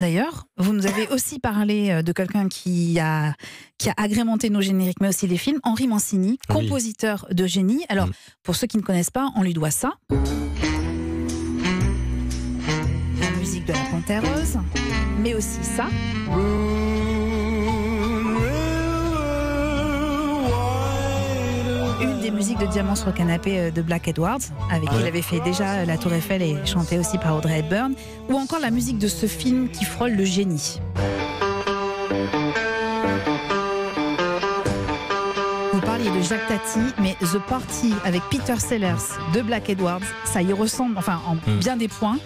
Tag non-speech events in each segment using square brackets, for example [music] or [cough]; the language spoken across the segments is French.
D'ailleurs, vous nous avez aussi parlé euh, de quelqu'un qui a, qui a agrémenté nos génériques, mais aussi les films, Henri Mancini, Oui. compositeur de génie. Alors, Mm. pour ceux qui ne connaissent pas, on lui doit ça. La musique de la Panthère Rose, mais aussi ça. De Diamant sur le canapé euh, de Black Edwards, avec qui il avait fait déjà La Tour Eiffel et chanté aussi par Audrey Hepburn, ou encore la musique de ce film qui frôle le génie. Vous parliez de Jacques Tati, mais The Party avec Peter Sellers de Black Edwards, ça y ressemble, enfin en Mm. bien des points.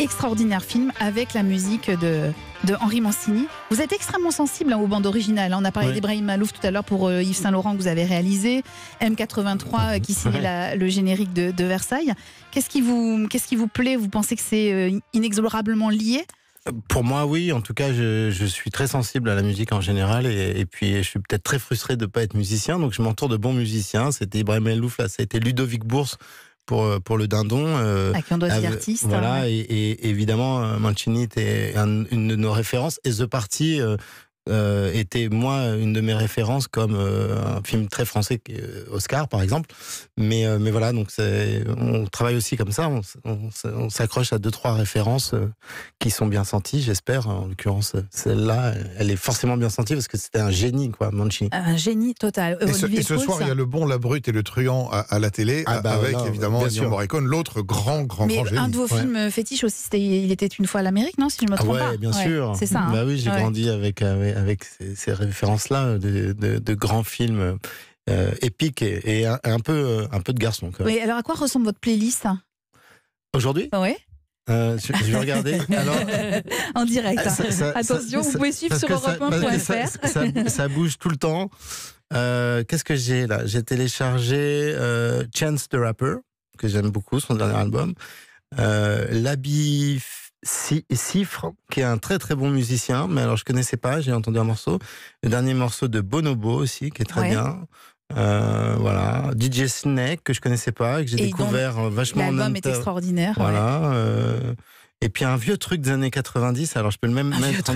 Extraordinaire film avec la musique de, de Henri Mancini. Vous êtes extrêmement sensible hein, aux bandes originales. On a parlé Ouais. d'Ibrahim Malouf tout à l'heure pour euh, Yves Saint-Laurent que vous avez réalisé, M83 euh, qui signait la- le générique de, de Versailles. Qu'est-ce qui, vous, qu'est-ce qui vous plaît? Vous pensez que c'est euh, inexorablement lié? Pour moi, oui. En tout cas, je, je suis très sensible à la musique en général. Et, et puis, je suis peut-être très frustré de ne pas être musicien. Donc, je m'entoure de bons musiciens. C'était Ibrahim Elouf, là, ça a été Ludovic Bourse pour, euh, pour le Dindon. euh, À qui on doit aussi avec- artiste. Voilà, hein. et, et évidemment, euh, Mancini était un- une de nos références. Et The Party euh, était, moi, une de mes références, comme euh, un film très français, Oscar, par exemple. Mais, euh, mais voilà, donc on travaille aussi comme ça. On, s'accroche à deux, trois références euh, qui sont bien senties, j'espère. En l'occurrence, celle-là, elle est forcément bien sentie parce que c'était un génie, quoi, Mancini. Un génie total. Et ce, et soir, il y a le bon, la brute et le truand à, à la télé, Ah bah avec évidemment bien Ennio sûr. Morricone, l'autre grand, grand, Mais grand génie. un de vos Ouais. films fétiches aussi, c'était Il était une fois à l'Amérique, non Si je me Ah trompe ouais, pas. bien Ouais, sûr. C'est ça. hein. Bah oui, j'ai Ouais. grandi avec, avec, avec ces, ces références-là de, de- de grands films euh, épiques et, et un, un peu, euh, un peu de garçon. Oui, alors à quoi ressemble votre playlist? Aujourd'hui, Oui, euh, je, je vais regarder. Alors, [laughs] en direct. hein. ça- Attention, ça- vous pouvez suivre sur que ça- parce que europe1.fr. ça, bouge tout le temps. Euh, Qu'est-ce que j'ai là? J'ai téléchargé euh, Chance the Rapper, que j'aime beaucoup, son dernier album. Euh, L'Abi Si- Cifre, qui est un très très bon musicien, mais alors je connaissais pas, j'ai entendu un morceau. Le dernier morceau de Bonobo aussi, qui est très Ouais. bien. Euh, voilà. DJ Snake, que je connaissais pas, que j'ai découvert euh, vachement en L'album est extraordinaire. ouais. voilà. euh, et puis un vieux truc des années 90, alors je peux le même Un mettre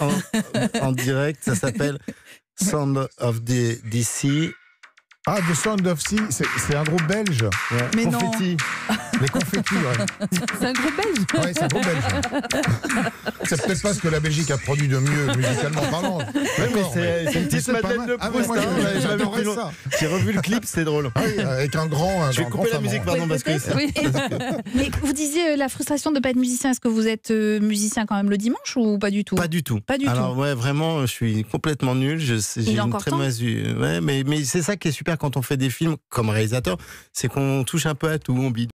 en- en direct, ça s'appelle [laughs] Sound of the DC. Ah, The Sound of Sea, c'est c'est un groupe belge. Mais non. Confetti. Les confettis, ouais. C'est un groupe belge. Ouais, c'est un groupe belge. C'est peut-être pas ce que la Belgique a produit de mieux musicalement parlant. D'accord, c'est- c'est une petite Madeleine mal. de Ah, mais Proust, moi, hein, j'adorais long- ça. J'ai revu le clip, c'est drôle. Ah oui, avec un grand. un Je vais grand- couper grand la musique, pardon, parce que. Oui. [laughs] Mais vous disiez euh, la frustration de ne pas être musicien. Est-ce que vous êtes euh, musicien quand même le dimanche ou pas du tout? Pas du tout. Pas du Alors ouais, vraiment, je suis complètement nul. Je sais- Il J'ai une très temps? mauvaise vue. Ouais, mais mais c'est ça qui est super quand on fait des films comme réalisateur, c'est qu'on touche un peu à tout. On bidouille